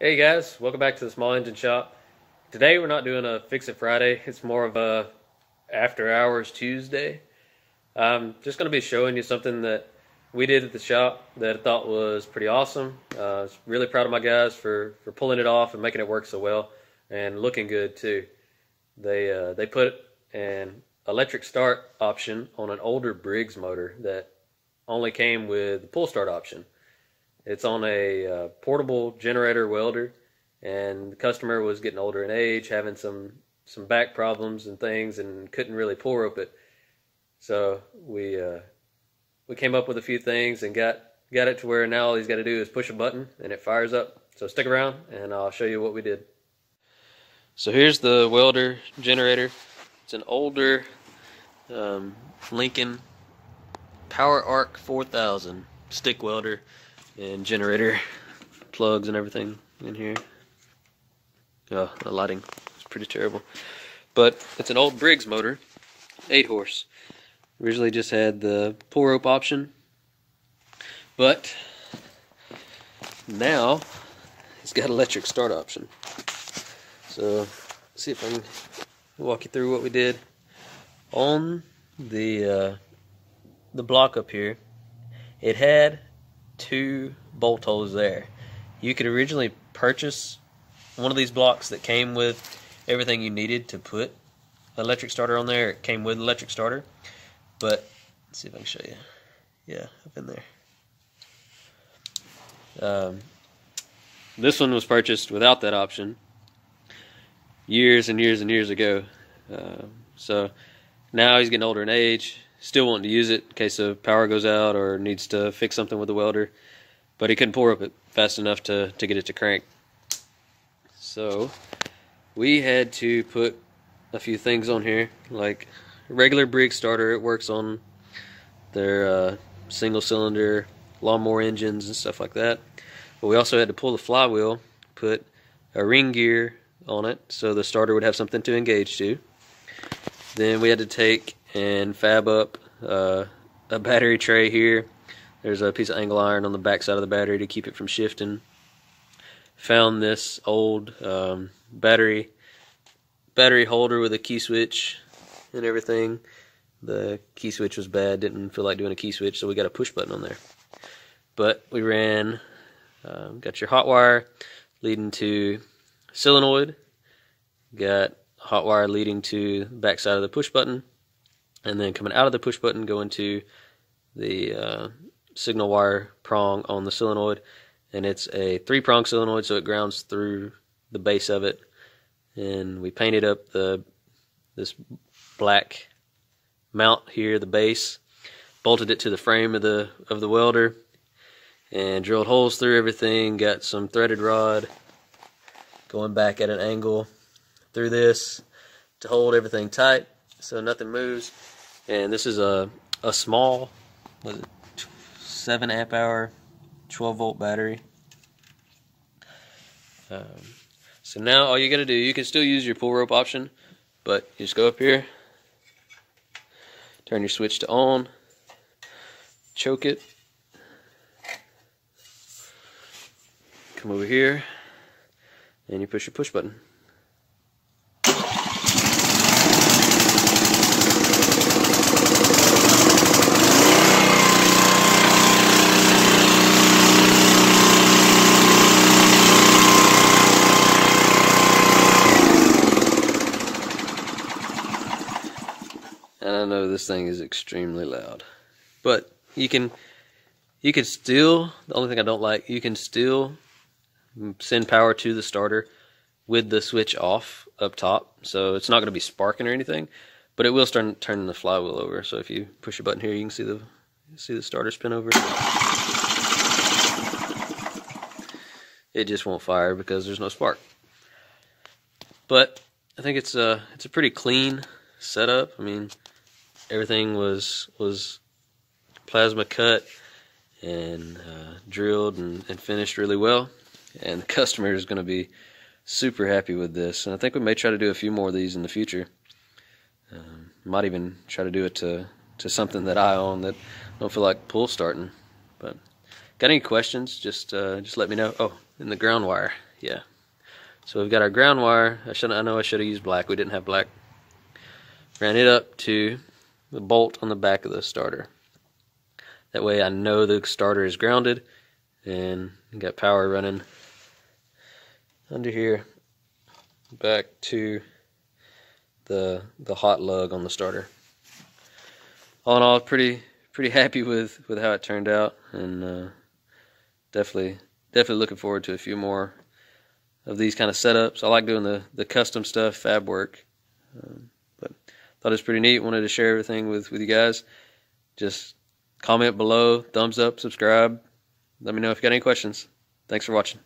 Hey guys, welcome back to the Small Engine Shop. Today we're not doing a Fix It Friday, it's more of a After Hours Tuesday. I'm just going to be showing you something that we did at the shop that I thought was pretty awesome. Uh, I was really proud of my guys for, for pulling it off and making it work so well and looking good too. They, uh, they put an electric start option on an older Briggs motor that only came with the pull start option. It's on a uh, portable generator welder, and the customer was getting older in age, having some some back problems and things, and couldn't really pull rope it. So we uh, we came up with a few things and got got it to where now all he's got to do is push a button and it fires up. So stick around, and I'll show you what we did. So here's the welder generator. It's an older um, Lincoln Power Arc 4000 stick welder and generator plugs and everything in here. Oh, the lighting is pretty terrible. But it's an old Briggs motor, 8 horse. Originally just had the pull rope option, but now it's got electric start option. So, see if I can walk you through what we did. On the uh, the block up here, it had two bolt holes there. You could originally purchase one of these blocks that came with everything you needed to put electric starter on there. It came with electric starter, but let's see if I can show you. Yeah, up in there. Um, this one was purchased without that option years and years and years ago. Uh, so now he's getting older in age still wanting to use it in case the power goes out or needs to fix something with the welder. But he couldn't pour up it fast enough to, to get it to crank. So we had to put a few things on here, like regular Briggs starter. It works on their uh, single cylinder lawnmower engines and stuff like that. But we also had to pull the flywheel, put a ring gear on it so the starter would have something to engage to. Then we had to take and fab up uh, a battery tray here. There's a piece of angle iron on the back side of the battery to keep it from shifting. Found this old um, battery battery holder with a key switch and everything. The key switch was bad, didn't feel like doing a key switch, so we got a push button on there. But we ran, um, got your hot wire leading to solenoid, got hot wire leading to the back side of the push button, and then coming out of the push button going to the uh, signal wire prong on the solenoid and it's a three prong solenoid so it grounds through the base of it. And we painted up the this black mount here the base bolted it to the frame of the of the welder and drilled holes through everything got some threaded rod going back at an angle through this to hold everything tight so nothing moves and this is a a small was it seven amp hour 12 volt battery. Um, so now all you gotta do you can still use your pull rope option but you just go up here turn your switch to on choke it come over here and you push your push button I know this thing is extremely loud. But you can you can still the only thing I don't like, you can still send power to the starter with the switch off up top. So it's not going to be sparking or anything, but it will start turning the flywheel over. So if you push a button here, you can see the see the starter spin over. It just won't fire because there's no spark. But I think it's a it's a pretty clean setup. I mean, everything was was plasma cut and uh, drilled and, and, finished really well. And the customer is going to be super happy with this. And I think we may try to do a few more of these in the future. Um, might even try to do it to, to something that I own that I don't feel like pull starting. But got any questions? Just uh, just let me know. Oh, in the ground wire. yeah. So we've got our ground wire. I should I know I should have used black. We didn't have black. Ran it up to the bolt on the back of the starter. That way I know the starter is grounded and got power running under here back to the the hot lug on the starter. All in all, pretty pretty happy with with how it turned out, and uh, definitely definitely looking forward to a few more of these kind of setups. I like doing the the custom stuff, fab work, um, thought it was pretty neat. Wanted to share everything with with you guys. Just comment below, thumbs up, subscribe. Let me know if you got any questions. Thanks for watching.